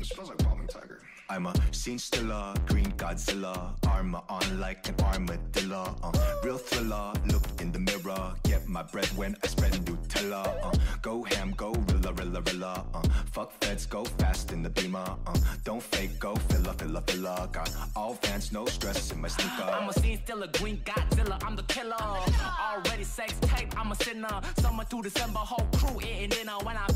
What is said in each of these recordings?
Mmm, smells like popping tiger. I'm a scene stiller, green Godzilla, armor on like an armadillo. Uh, real thriller, look in the mirror, get my bread when I spread Nutella. Uh, go ham, go rilla, rilla, rilla. Uh, fuck feds, go fast in the beamer. Uh, don't fake, go filler, filler, filler. Got all fans, no stress in my sneaker. I'm a scene stiller, green Godzilla, I'm the killer. Already sex tape, I'm a sinner. Summer through December, whole crew eating dinner when I'm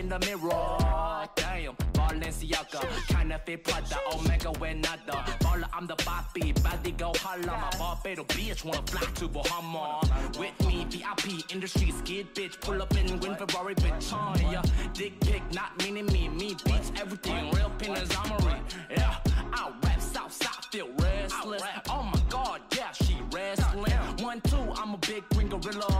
in the mirror, damn, Balenciaga, kinda fit Prada, Omega when nada. Baller, I'm the Bobby, body go holla. My Barbados bitch wanna fly to Bahama. With me, VIP, industry skid bitch, pull up in win Ferrari bitch. Uh, yeah, dick pic, not meaning me, me beats everything, real penis armory. Yeah, I rap south side, feel restless. Oh my god, yeah, she wrestling. One, two, I'm a big green gorilla.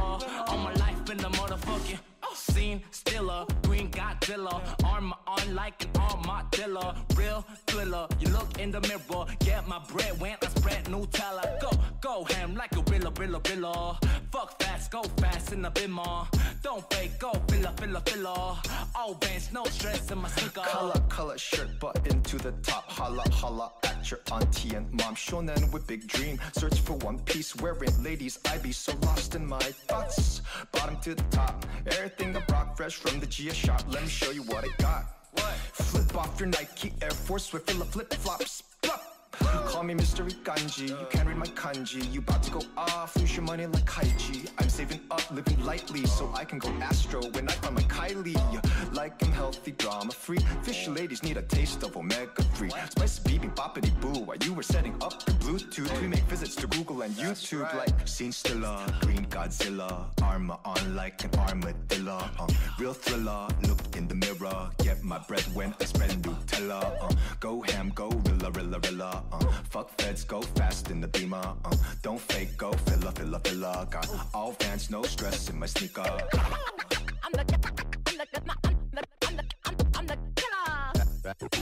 Godzilla, armor on like an armadillo, real thriller. You look in the mirror, get my bread when I spread Nutella. Go, go ham like a rilla, rilla, rilla. Fuck fast, go fast in the bimmer. Don't fake, go filler, filler, filler. All bands, no stress in my sneaker. Color, color shirt button to the top. Holla, holla at your auntie and mom. Shonen with big dream. Search for one piece wearing ladies. I be so lost in my thoughts. Bottom to the top. Everything I brought fresh from the Gia shop. Let me show you what I got. What? Flip off your Nike Air Force with full of flip flops. Call me Mystery Kanji, you can't read my kanji You about to go off, lose your money like Kaiji I'm saving up, living lightly So I can go astro when I find my Kylie Like I'm healthy, drama free. Fish ladies need a taste of omega-3 Spicy BB boppity boo While you were setting up the Bluetooth. We make visits to Google and YouTube Like Scene Stiller, Green Godzilla Armor on like an armadillo uh, Real thriller, look in the mirror Get my bread when I spread Nutella uh, Go ham, go rilla, rilla, rilla uh, Fuck feds, go fast in the beamer uh, Don't fake, go filler, filler, filler Got all fans, no stress in my sneaker